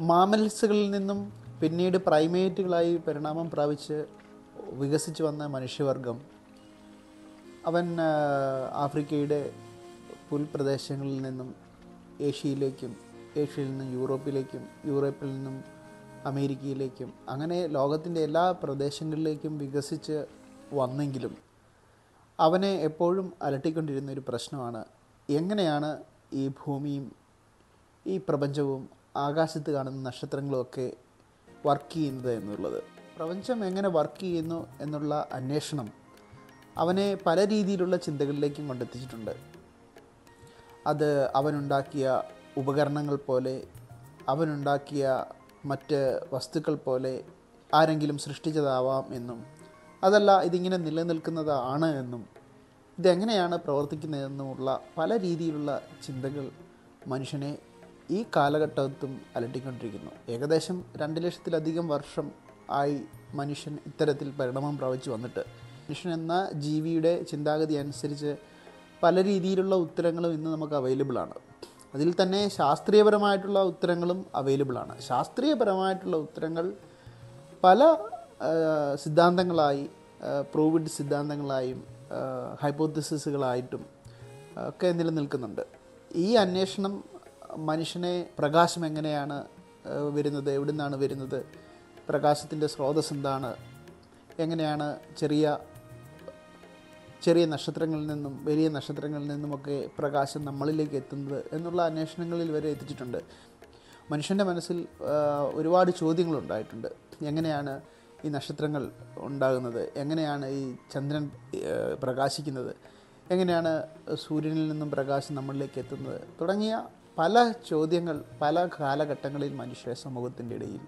മാമൽസുകളിൽ നിന്നും പിന്നീട് പ്രൈമേറ്റുകളായി പരിണാമം പ്രാപിച്ച് വികസിച്ച് വന്ന മനുഷ്യവർഗം. അവൻ ആഫ്രിക്കയുടെ പുൽപ്രദേശങ്ങളിൽ നിന്നും ഏഷ്യയിലേക്കും ഏഷ്യയിൽ നിന്നും യൂറോപ്പിലേക്കും യൂറോപ്പിൽ നിന്നും അമേരിക്കയിലേക്കും അങ്ങനെ ലോകത്തിന്റെ എല്ലാ പ്രദേശങ്ങളിലേക്കും വികസിച്ച് വന്നെങ്കിലും അവനെ എപ്പോഴും അലട്ടിക്കൊണ്ടിരുന്ന ഒരു പ്രശ്നമാണ്. എങ്ങനെയാണ് ഈ ഭൂമിയും ഈ പ്രപഞ്ചവും ആകാശത്ത് കാണുന്ന നക്ഷത്രങ്ങളുമൊക്കെ വർക്ക് ചെയ്യുന്നത് എന്നുള്ളത്. പ്രപഞ്ചം എങ്ങനെ വർക്ക് ചെയ്യുന്നു എന്നുള്ള അന്വേഷണം അവനെ പല രീതിയിലുള്ള ചിന്തകളിലേക്കും കൊണ്ടെത്തിച്ചിട്ടുണ്ട്. അത് അവനുണ്ടാക്കിയ ഉപകരണങ്ങൾ പോലെ അവനുണ്ടാക്കിയ മറ്റ് വസ്തുക്കൾ പോലെ ആരെങ്കിലും സൃഷ്ടിച്ചതാവാം എന്നും അതല്ല ഇതിങ്ങനെ നിലനിൽക്കുന്നതാണ് എന്നും ഇതെങ്ങനെയാണ് പ്രവർത്തിക്കുന്നതെന്നുമുള്ള പല രീതിയിലുള്ള ചിന്തകൾ മനുഷ്യനെ ഈ കാലഘട്ടത്തും അലട്ടിക്കൊണ്ടിരിക്കുന്നു. ഏകദേശം രണ്ട് ലക്ഷത്തിലധികം വർഷം ആയി മനുഷ്യൻ ഇത്തരത്തിൽ പരിണാമം പ്രാപിച്ചു വന്നിട്ട്. മനുഷ്യൻ എന്ന ജീവിയുടെ ചിന്താഗതി അനുസരിച്ച് പല രീതിയിലുള്ള ഉത്തരങ്ങളും ഇന്ന് നമുക്ക് അവൈലബിൾ ആണ്. അതിൽ തന്നെ ശാസ്ത്രീയപരമായിട്ടുള്ള ഉത്തരങ്ങളും അവൈലബിൾ ആണ്. ശാസ്ത്രീയപരമായിട്ടുള്ള ഉത്തരങ്ങൾ പല സിദ്ധാന്തങ്ങളായി പ്രൂവിഡ് സിദ്ധാന്തങ്ങളായും ഹൈപ്പോത്തിസിസുകളായിട്ടും ഒക്കെ നിലനിൽക്കുന്നുണ്ട്. ഈ അന്വേഷണം മനുഷ്യനെ പ്രകാശം എങ്ങനെയാണ് വരുന്നത് എവിടെ നിന്നാണ് വരുന്നത് പ്രകാശത്തിന്റെ സ്രോതസ് എന്താണ് എങ്ങനെയാണ് ചെറിയ ചെറിയ നക്ഷത്രങ്ങളിൽ നിന്നും വലിയ നക്ഷത്രങ്ങളിൽ നിന്നുമൊക്കെ പ്രകാശം നമ്മളിലേക്ക് എത്തുന്നത് എന്നുള്ള അന്വേഷണങ്ങളിൽ വരെ എത്തിച്ചിട്ടുണ്ട്. മനുഷ്യന്റെ മനസ്സിൽ ഒരുപാട് ചോദ്യങ്ങളുണ്ടായിട്ടുണ്ട് എങ്ങനെയാണ് ഈ നക്ഷത്രങ്ങൾ ഉണ്ടാകുന്നത്? എങ്ങനെയാണ് ഈ ചന്ദ്രൻ പ്രകാശിക്കുന്നത്? എങ്ങനെയാണ് സൂര്യനിൽ നിന്നും പ്രകാശം നമ്മളിലേക്ക് എത്തുന്നത്? തുടങ്ങിയ പല ചോദ്യങ്ങൾ പല കാലഘട്ടങ്ങളിൽ മനുഷ്യ സമൂഹത്തിന്റെ ഇടയിൽ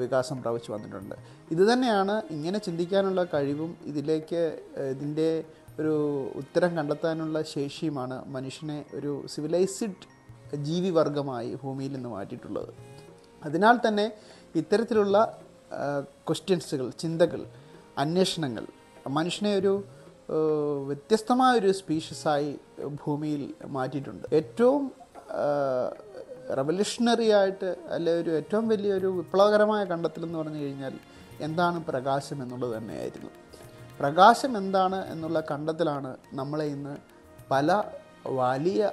വികാസം പ്രാപിച്ചു വന്നിട്ടുണ്ട്. ഇതുതന്നെയാണ് ഇങ്ങനെ ചിന്തിക്കാനുള്ള കഴിവും ഇതിലേക്ക് ഇതിന്റെ ഒരു ഉത്തരം കണ്ടെത്താനുള്ള ശേഷിയുമാണ് മനുഷ്യനെ ഒരു സിവിലൈസ്ഡ് ജീവിവർഗമായി ഭൂമിയിൽ നിന്ന് മാറ്റിയിട്ടുള്ളത്. അതിനാൽ തന്നെ ഇത്തരത്തിലുള്ള ക്വസ്റ്റ്യൻസുകൾ ചിന്തകൾ അന്വേഷണങ്ങൾ മനുഷ്യനെ ഒരു വ്യത്യസ്തമായ ഒരു സ്പീഷ്യസായി ഭൂമിയിൽ മാറ്റിയിട്ടുണ്ട്. ഏറ്റവും റവല്യൂഷണറി ആയിട്ട് അല്ലെ ഒരു ഏറ്റവും വലിയൊരു വിപ്ലവകരമായ കണ്ടെത്തൽ എന്ന് പറഞ്ഞു കഴിഞ്ഞാൽ എന്താണ് പ്രകാശം എന്നുള്ളത് തന്നെയായിരുന്നു. പ്രകാശം എന്താണ് എന്നുള്ള കണ്ടെത്തലാണ് നമ്മളെ ഇന്ന് പല വലിയ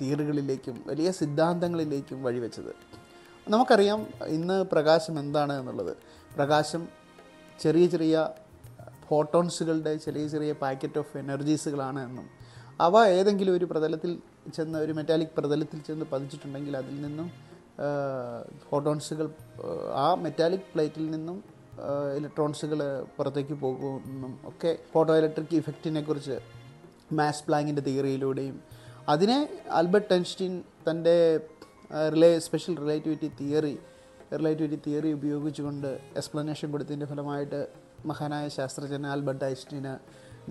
തിയറികളിലേക്കും വലിയ സിദ്ധാന്തങ്ങളിലേക്കും വഴിവെച്ചത്. നമുക്കറിയാം ഇന്ന് പ്രകാശം എന്താണ് എന്നുള്ളത്. പ്രകാശം ചെറിയ ചെറിയ ഫോട്ടോൺസുകളുടെ ചെറിയ ചെറിയ പാക്കറ്റ് ഓഫ് എനർജീസുകളാണ് എന്നും അവ ഏതെങ്കിലും ഒരു പ്രതലത്തിൽ ചെന്ന് ഒരു മെറ്റാലിക് പ്രതലത്തിൽ ചെന്ന് പതിച്ചിട്ടുണ്ടെങ്കിൽ അതിൽ നിന്നും ഫോട്ടോൺസുകൾ ആ മെറ്റാലിക് പ്ലേറ്റിൽ നിന്നും ഇലക്ട്രോൺസുകൾ പുറത്തേക്ക് പോകുമെന്നും ഒക്കെ ഫോട്ടോ ഇലക്ട്രിക് ഇഫക്റ്റിനെ കുറിച്ച് മാസ് പ്ലാങ്ങിന്റെ തിയറിയിലൂടെയും അതിനെ ആൽബർട്ട് ഐൻസ്റ്റീൻ തന്റെ relay special relativity theory relativity theory ഉപയോഗിച്ചുകൊണ്ട് എക്സ്പ്ലനേഷൻ കൊടുത്തതിന്റെ ഫലമായിട്ട് മഹാനായ ശാസ്ത്രജ്ഞൻ ആൽബർട്ട് ഐൻസ്റ്റീന്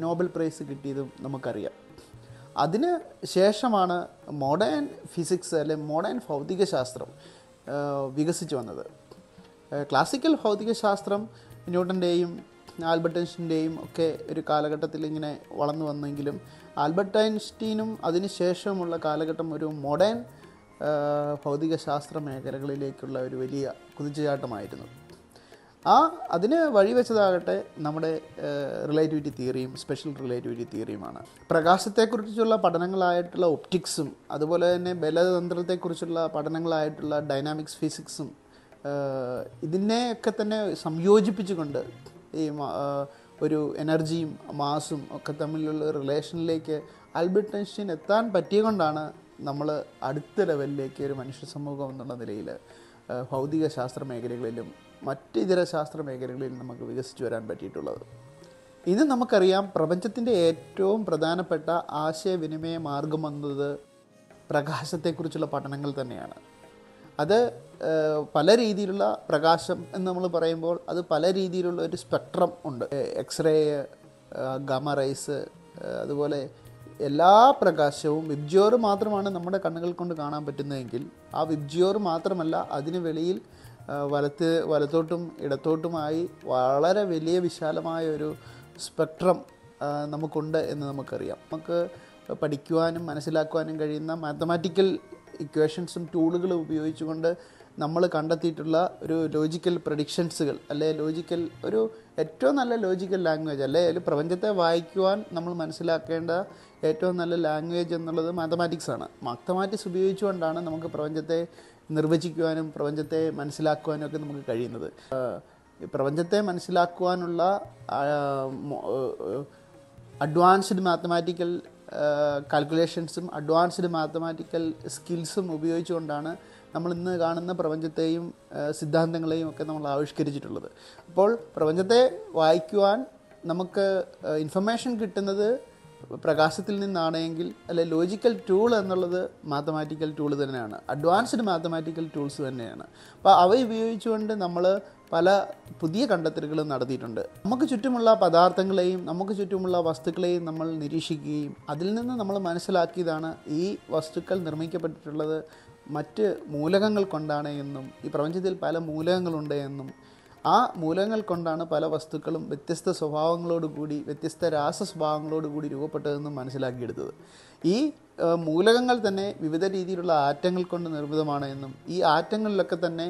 നോബൽ പ്രൈസ് കിട്ടിയതും നമുക്കറിയാം. അതിന് ശേഷമാണ് മോഡേൺ ഫിസിക്സ് അല്ലെ മോഡേൺ ഭൗതികശാസ്ത്രം വികസിച്ച് വന്നത്. ക്ലാസിക്കൽ ഭൗതികശാസ്ത്രം ന്യൂട്ടന്റെയും ആൽബർട്ട് ഐൻസ്റ്റീന്റെയും ഒക്കെ ഒരു കാലഘട്ടത്തിൽ ഇങ്ങനെ വളർന്നു വന്നെങ്കിലും ആൽബർട്ട് ഐൻസ്റ്റീനും അതിനുശേഷമുള്ള കാലഘട്ടം ഒരു മോഡേൺ ഭൗതികശാസ്ത്ര മേഖലകളിലേക്കുള്ള ഒരു വലിയ കുതിച്ചുചാട്ടമായിരുന്നു. ആ അതിന് വഴിവെച്ചതാകട്ടെ നമ്മുടെ റിലേറ്റിവിറ്റി തിയറിയും സ്പെഷ്യൽ റിലേറ്റിവിറ്റി തിയറിയുമാണ്. പ്രകാശത്തെക്കുറിച്ചുള്ള പഠനങ്ങളായിട്ടുള്ള ഒപ്റ്റിക്സും അതുപോലെ തന്നെ ബലതന്ത്രത്തെക്കുറിച്ചുള്ള പഠനങ്ങളായിട്ടുള്ള ഡൈനാമിക്സ് ഫിസിക്സും ഇതിനെയൊക്കെ തന്നെ സംയോജിപ്പിച്ചുകൊണ്ട് ഈ ഒരു എനർജിയും മാസും ഒക്കെ തമ്മിലുള്ള റിലേഷനിലേക്ക് ആൽബർട്ട് ഐൻസ്റ്റീൻ എത്താൻ പറ്റിയതുകൊണ്ടാണ് നമ്മൾ അടുത്ത ലെവലിലേക്ക് ഒരു മനുഷ്യ സമൂഹം എന്നുള്ള നിലയിൽ ഭൗതിക ശാസ്ത്ര മേഖലകളിലും മറ്റ് ഇതര ശാസ്ത്ര മേഖലകളിൽ നമുക്ക് വികസിച്ചു വരാൻ പറ്റിയിട്ടുള്ളത്. ഇന്ന് നമുക്കറിയാം പ്രപഞ്ചത്തിന്റെ ഏറ്റവും പ്രധാനപ്പെട്ട ആശയവിനിമയ മാർഗം എന്നത് പ്രകാശത്തെക്കുറിച്ചുള്ള പഠനങ്ങൾ തന്നെയാണ്. അത് പല രീതിയിലുള്ള പ്രകാശം എന്ന് നമ്മൾ പറയുമ്പോൾ അത് പല രീതിയിലുള്ള ഒരു സ്പെക്ട്രം ഉണ്ട്. എക്സ്റേ ഗമ റൈസ് അതുപോലെ എല്ലാ പ്രകാശവും വിബ്ജിയോർ മാത്രമാണ് നമ്മുടെ കണ്ണുകൾ കൊണ്ട് കാണാൻ പറ്റുന്നതെങ്കിൽ ആ വിബ്ജിയോർ മാത്രമല്ല അതിന് വെളിയിൽ വലത്ത് വലത്തോട്ടും ഇടത്തോട്ടുമായി വളരെ വലിയ വിശാലമായ ഒരു സ്പെക്ട്രം നമുക്കുണ്ട് എന്ന് നമുക്കറിയാം. നമുക്ക് പഠിക്കുവാനും മനസ്സിലാക്കുവാനും കഴിയുന്ന മാത്തമാറ്റിക്കൽ ഇക്വേഷൻസും ടൂളുകളും ഉപയോഗിച്ചുകൊണ്ട് നമ്മൾ കണ്ടെത്തിയിട്ടുള്ള ഒരു ലോജിക്കൽ പ്രഡിക്ഷൻസുകൾ അല്ലെ ലോജിക്കൽ ഒരു ഏറ്റവും നല്ല ലോജിക്കൽ ലാംഗ്വേജ് അല്ലെ ഒരു പ്രപഞ്ചത്തെ വായിക്കുവാൻ നമ്മൾ മനസ്സിലാക്കേണ്ട ഏറ്റവും നല്ല ലാംഗ്വേജ് എന്നുള്ളത് മാത്തമാറ്റിക്സ് ആണ്. മാത്തമാറ്റിക്സ് ഉപയോഗിച്ചുകൊണ്ടാണ് നമുക്ക് പ്രപഞ്ചത്തെ നിർവചിക്കുവാനും പ്രപഞ്ചത്തെ മനസ്സിലാക്കുവാനും ഒക്കെ നമുക്ക് കഴിയുന്നത്. പ്രപഞ്ചത്തെ മനസ്സിലാക്കുവാനുള്ള അഡ്വാൻസ്ഡ് മാത്തമാറ്റിക്കൽ കാൽക്കുലേഷൻസും അഡ്വാൻസ്ഡ് മാത്തമാറ്റിക്കൽ സ്കിൽസും ഉപയോഗിച്ചുകൊണ്ടാണ് നമ്മൾ ഇന്ന് കാണുന്ന പ്രപഞ്ചത്തെയും സിദ്ധാന്തങ്ങളെയും ഒക്കെ നമ്മൾ ആവിഷ്കരിച്ചിട്ടുള്ളത്. അപ്പോൾ പ്രപഞ്ചത്തെ വായിക്കുവാൻ നമുക്ക് ഇൻഫർമേഷൻ കിട്ടുന്നത് പ്രകാശത്തിൽ നിന്നാണെങ്കിൽ അല്ലെ ലോജിക്കൽ ടൂൾ എന്നുള്ളത് മാത്തമാറ്റിക്കൽ ടൂൾ തന്നെയാണ്. അഡ്വാൻസ്ഡ് മാത്തമാറ്റിക്കൽ ടൂൾസ് തന്നെയാണ്. അപ്പോൾ അവ ഉപയോഗിച്ചുകൊണ്ട് നമ്മൾ പല പുതിയ കണ്ടെത്തലുകളും നടത്തിയിട്ടുണ്ട്. നമുക്ക് ചുറ്റുമുള്ള പദാർത്ഥങ്ങളെയും നമുക്ക് ചുറ്റുമുള്ള വസ്തുക്കളെയും നമ്മൾ നിരീക്ഷിക്കുകയും അതിൽ നിന്ന് നമ്മൾ മനസ്സിലാക്കിയതാണ് ഈ വസ്തുക്കൾ നിർമ്മിക്കപ്പെട്ടിട്ടുള്ളത് മറ്റ് മൂലകങ്ങൾ കൊണ്ടാണ് എന്നും ഈ പ്രപഞ്ചത്തിൽ പല മൂലകങ്ങളുണ്ട് എന്നും ആ മൂലങ്ങൾ കൊണ്ടാണ് പല വസ്തുക്കളും വ്യത്യസ്ത സ്വഭാവങ്ങളോടുകൂടി വ്യത്യസ്ത രാസ സ്വഭാവങ്ങളോടുകൂടി രൂപപ്പെട്ടതെന്നും മനസ്സിലാക്കിയെടുത്തത്. ഈ മൂലകങ്ങൾ തന്നെ വിവിധ രീതിയിലുള്ള ആറ്റങ്ങൾ കൊണ്ട് നിർമ്മിതമാണ് എന്നും ഈ ആറ്റങ്ങളിലൊക്കെ തന്നെ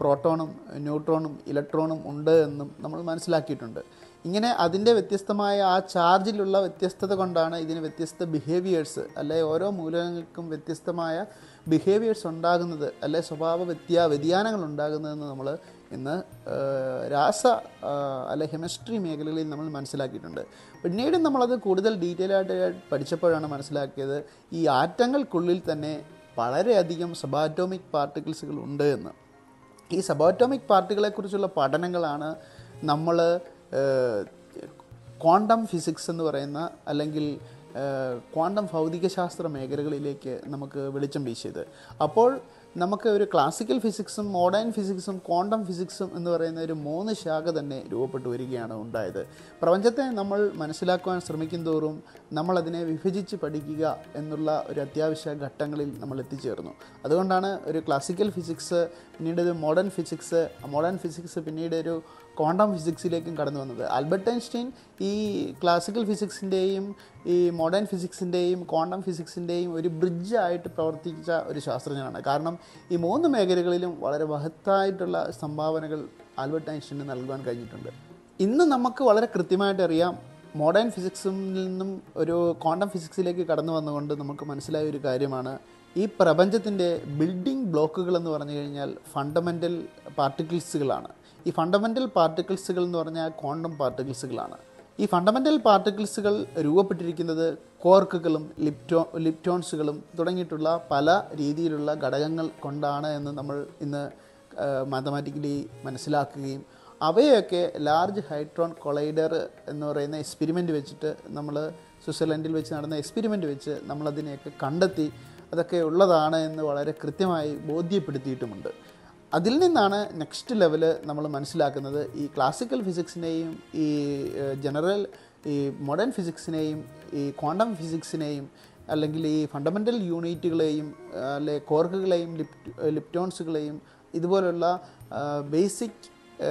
പ്രോട്ടോണും ന്യൂട്രോണും ഇലക്ട്രോണും ഉണ്ട് എന്നും നമ്മൾ മനസ്സിലാക്കിയിട്ടുണ്ട്. ഇങ്ങനെ അതിന്റെ വ്യത്യസ്തമായ ആ ചാർജിലുള്ള വ്യത്യസ്തത കൊണ്ടാണ് ഇതിന് വ്യത്യസ്ത ബിഹേവിയേഴ്സ് അല്ലെ ഓരോ മൂലകങ്ങൾക്കും വ്യത്യസ്തമായ ബിഹേവിയേഴ്സ് ഉണ്ടാകുന്നത് അല്ലെ സ്വഭാവ വ്യത്യാ വ്യതിയാനങ്ങൾ ഉണ്ടാകുന്നതെന്ന് നമ്മൾ ഇന്ന് രാസ അല്ലെ കെമിസ്ട്രി മേഖലകളിൽ നമ്മൾ മനസ്സിലാക്കിയിട്ടുണ്ട്. പിന്നീട് നമ്മളത് കൂടുതൽ ഡീറ്റെയിൽ ആയിട്ട് പഠിച്ചപ്പോഴാണ് മനസ്സിലാക്കിയത് ഈ ആറ്റങ്ങൾക്കുള്ളിൽ തന്നെ വളരെയധികം സബാറ്റോമിക് പാർട്ടിക്കിൾസുകൾ ഉണ്ട് എന്ന്. ഈ സബാറ്റോമിക് പാർട്ടികളെക്കുറിച്ചുള്ള പഠനങ്ങളാണ് നമ്മൾ ക്വാണ്ടം ഫിസിക്സ് എന്ന് പറയുന്ന അല്ലെങ്കിൽ ക്വാണ്ടം ഭൗതികശാസ്ത്ര മേഖലകളിലേക്ക് നമുക്ക് വെളിച്ചം വീശിയത്. അപ്പോൾ നമുക്ക് ഒരു ക്ലാസിക്കൽ ഫിസിക്സും മോഡേൺ ഫിസിക്സും ക്വാണ്ടം ഫിസിക്സും എന്ന് പറയുന്ന ഒരു മൂന്ന് ശാഖ തന്നെ രൂപപ്പെട്ടു വരികയാണ് ഉണ്ടായത്. പ്രപഞ്ചത്തെ നമ്മൾ മനസ്സിലാക്കുവാൻ ശ്രമിക്കും തോറും നമ്മളതിനെ വിഭജിച്ച് പഠിക്കുക എന്നുള്ള ഒരു അത്യാവശ്യ ഘട്ടങ്ങളിൽ നമ്മൾ എത്തിച്ചേർന്നു. അതുകൊണ്ടാണ് ഒരു ക്ലാസിക്കൽ ഫിസിക്സ് പിന്നീട് ഒരു മോഡേൺ ഫിസിക്സ് മോഡേൺ ഫിസിക്സ് പിന്നീട് ഒരു ക്വാണ്ടം ഫിസിക്സിലേക്കും കടന്നു വന്നത്. ആൽബർട്ട് ഐൻസ്റ്റീൻ ഈ ക്ലാസിക്കൽ ഫിസിക്സിന്റെയും ഈ മോഡേൺ ഫിസിക്സിന്റെയും ക്വാണ്ടം ഫിസിക്സിന്റെയും ഒരു ബ്രിഡ്ജായിട്ട് പ്രവർത്തിച്ച ഒരു ശാസ്ത്രജ്ഞനാണ്. കാരണം ഈ മൂന്ന് മേഖലകളിലും വളരെ മഹത്തായിട്ടുള്ള സംഭാവനകൾ ആൽബർട്ട് ഐൻസ്റ്റീന് നൽകുവാൻ കഴിഞ്ഞിട്ടുണ്ട്. ഇന്ന് നമുക്ക് വളരെ കൃത്യമായിട്ട് അറിയാം മോഡേൺ ഫിസിക്സിൽ നിന്നും ഒരു ക്വാണ്ടം ഫിസിക്സിലേക്ക് കടന്നു വന്നുകൊണ്ട് നമുക്ക് മനസ്സിലായ ഒരു കാര്യമാണ് ഈ പ്രപഞ്ചത്തിന്റെ ബിൽഡിംഗ് ബ്ലോക്കുകൾ എന്ന് പറഞ്ഞു കഴിഞ്ഞാൽ ഫണ്ടമെന്റൽ പാർട്ടിക്കിൾസുകളാണ് ഈ ഫണ്ടമെന്റൽ പാർട്ടിക്കിൾസുകൾ എന്ന് പറഞ്ഞാൽ ക്വാണ്ടം പാർട്ടിക്കിൾസുകളാണ് ഈ ഫണ്ടമെന്റൽ പാർട്ടിക്കിൾസുകൾ രൂപപ്പെട്ടിരിക്കുന്നത് കോർക്കുകളും ലിപ്റ്റോ ലിപ്റ്റോൺസുകളും തുടങ്ങിയിട്ടുള്ള പല രീതിയിലുള്ള ഘടകങ്ങൾ കൊണ്ടാണ് എന്ന് നമ്മൾ ഇന്ന് മാത്തമാറ്റിക്കലി മനസ്സിലാക്കുകയും അവയൊക്കെ ലാർജ് ഹൈഡ്രോൺ കൊളൈഡർ എന്ന് പറയുന്ന എക്സ്പെരിമെന്റ് വെച്ചിട്ട് നമ്മൾ സ്വിറ്റ്സർലൻഡിൽ വെച്ച് നടന്ന എക്സ്പെരിമെന്റ് വെച്ച് നമ്മളതിനെയൊക്കെ കണ്ടെത്തി അതൊക്കെ ഉള്ളതാണ് എന്ന് വളരെ കൃത്യമായി ബോധ്യപ്പെടുത്തിയിട്ടുമുണ്ട്. അതിൽ നിന്നാണ് നെക്സ്റ്റ് ലെവൽ നമ്മൾ മനസ്സിലാക്കുന്നത് ഈ ക്ലാസിക്കൽ ഫിസിക്സിനെയും ഈ ജനറൽ ഈ മോഡേൺ ഫിസിക്സിനെയും ഈ ക്വാണ്ടം ഫിസിക്സിനെയും അല്ലെങ്കിൽ ഈ ഫണ്ടമെന്റൽ യൂണിറ്റുകളെയും അല്ലെ കോർക്കുകളെയും ലിപ് ലിപ്റ്റോൺസുകളെയും ഇതുപോലുള്ള ബേസിക്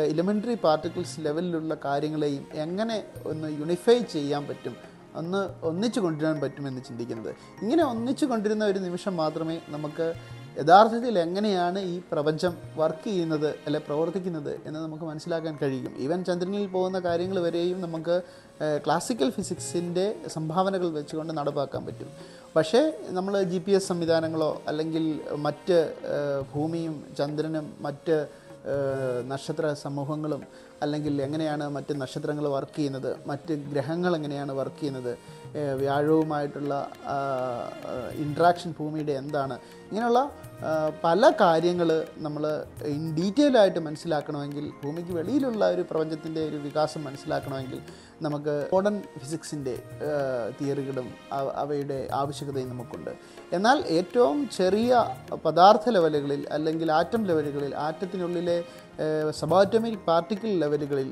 ഇലമെന്ററി പാർട്ടിക്കിൾസ് ലെവലിലുള്ള കാര്യങ്ങളെയും എങ്ങനെ ഒന്ന് യൂണിഫൈ ചെയ്യാൻ പറ്റും ഒന്ന് ഒന്നിച്ചു കൊണ്ടുവരാൻ പറ്റുമെന്ന് ചിന്തിക്കുന്നത്. ഇങ്ങനെ ഒന്നിച്ചു കൊണ്ടിരുന്ന ഒരു നിമിഷം മാത്രമേ നമുക്ക് യഥാർത്ഥത്തിൽ എങ്ങനെയാണ് ഈ പ്രപഞ്ചം വർക്ക് ചെയ്യുന്നത് അല്ലെ പ്രവർത്തിക്കുന്നത് എന്ന് നമുക്ക് മനസ്സിലാക്കാൻ കഴിയും. ഈവൻ ചന്ദ്രനിൽ പോകുന്ന കാര്യങ്ങൾ വരെയും നമുക്ക് ക്ലാസിക്കൽ ഫിസിക്സിന്റെ സംഭാവനകൾ വെച്ചുകൊണ്ട് നടപ്പാക്കാൻ പറ്റും. പക്ഷേ നമ്മൾ ജി പി എസ് സംവിധാനങ്ങളോ അല്ലെങ്കിൽ മറ്റ് ഭൂമിയും ചന്ദ്രനും മറ്റ് നക്ഷത്ര സമൂഹങ്ങളും അല്ലെങ്കിൽ എങ്ങനെയാണ് മറ്റ് നക്ഷത്രങ്ങൾ വർക്ക് ചെയ്യുന്നത് മറ്റ് ഗ്രഹങ്ങൾ എങ്ങനെയാണ് വർക്ക് ചെയ്യുന്നത് വ്യാഴവുമായിട്ടുള്ള ഇൻട്രാക്ഷൻ ഭൂമിയുടെ എന്താണ് ഇങ്ങനെയുള്ള പല കാര്യങ്ങൾ നമ്മൾ ഇൻ ഡീറ്റെയിൽ ആയിട്ട് മനസ്സിലാക്കണമെങ്കിൽ ഭൂമിക്ക് വെളിയിലുള്ള ഒരു പ്രപഞ്ചത്തിന്റെ ഒരു വികാസം മനസ്സിലാക്കണമെങ്കിൽ നമുക്ക് മോഡേൺ ഫിസിക്സിന്റെ തിയറികളും അവയുടെ ആവശ്യകതയും നമുക്കുണ്ട്. എന്നാൽ ഏറ്റവും ചെറിയ പദാർത്ഥ ലെവലുകളിൽ അല്ലെങ്കിൽ ആറ്റം ലെവലുകളിൽ ആറ്റത്തിനുള്ളിലെ സബാറ്റമിക് പാർട്ടിക്കിൾ ലെവലുകളിൽ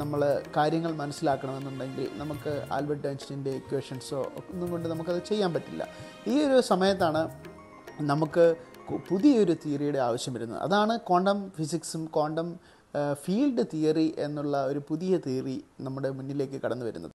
നമ്മൾ കാര്യങ്ങൾ മനസ്സിലാക്കണമെന്നുണ്ടെങ്കിൽ നമുക്ക് ആൽബർട്ട് ഐൻസ്റ്റീന്റെ ഇക്വേഷൻസോ ഒന്നും കൊണ്ട് നമുക്കത് ചെയ്യാൻ പറ്റില്ല. ഈ ഒരു സമയത്താണ് നമുക്ക് പുതിയൊരു തിയറിയുടെ ആവശ്യം വരുന്നത്. അതാണ് ക്വാണ്ടം ഫിസിക്സും ക്വാണ്ടം ഫീൽഡ് തിയറി എന്നുള്ള ഒരു പുതിയ തിയറി നമ്മുടെ മുന്നിലേക്ക് കടന്നു വരുന്നത്.